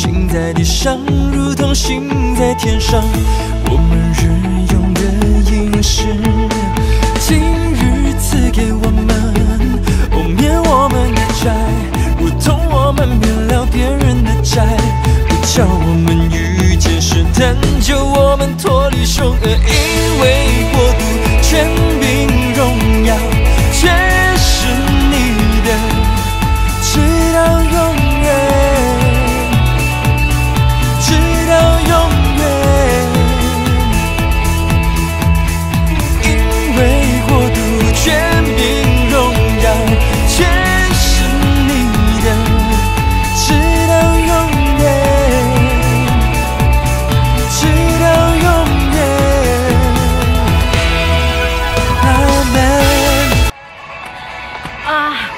心在地上，如同心在天上。我们日用的饮食，今日赐给我们，不免我们的债，如同我们免了别人的债。不叫我们遇见试探，就我们脱离凶恶，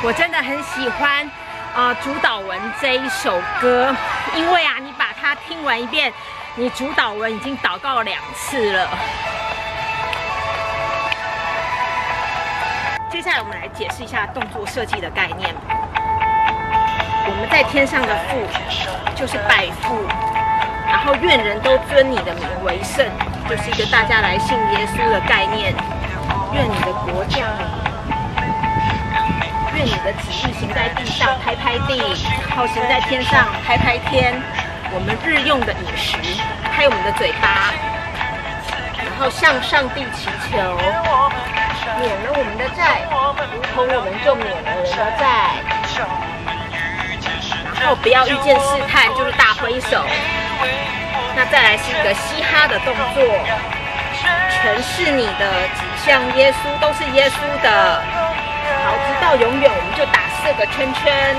我真的很喜欢啊主导文这一首歌，因为啊，你把它听完一遍，你主导文已经祷告了两次了。接下来我们来解释一下动作设计的概念。我们在天上的父就是拜父，然后愿人都尊你的名为圣，就是一个大家来信耶稣的概念。愿你的国降临。行在地上，拍拍地；然后行在天上，拍拍天。我们日用的饮食，拍我们的嘴巴，然后向上帝祈求，免了我们的债，如同我们就免了人的债。然后不要遇见试探，就是大挥手。那再来是一个嘻哈的动作，全是你的，指向耶稣，都是耶稣的。好，直到永远，我们就打四个圈圈。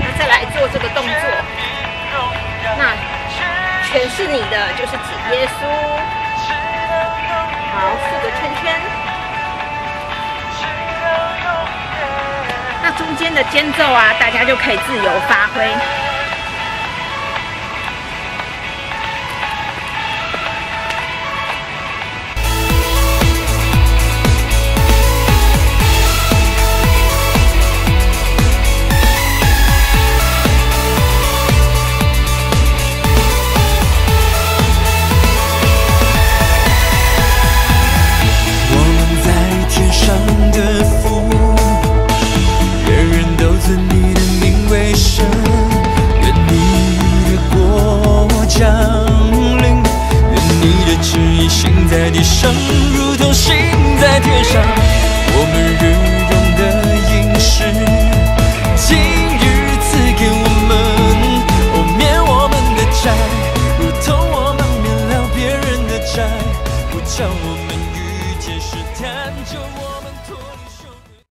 那再来做这个动作，那全是你的，就是指耶稣。好，四个圈圈。那中间的间奏啊，大家就可以自由发挥。心在地上，如同心在天上。我们。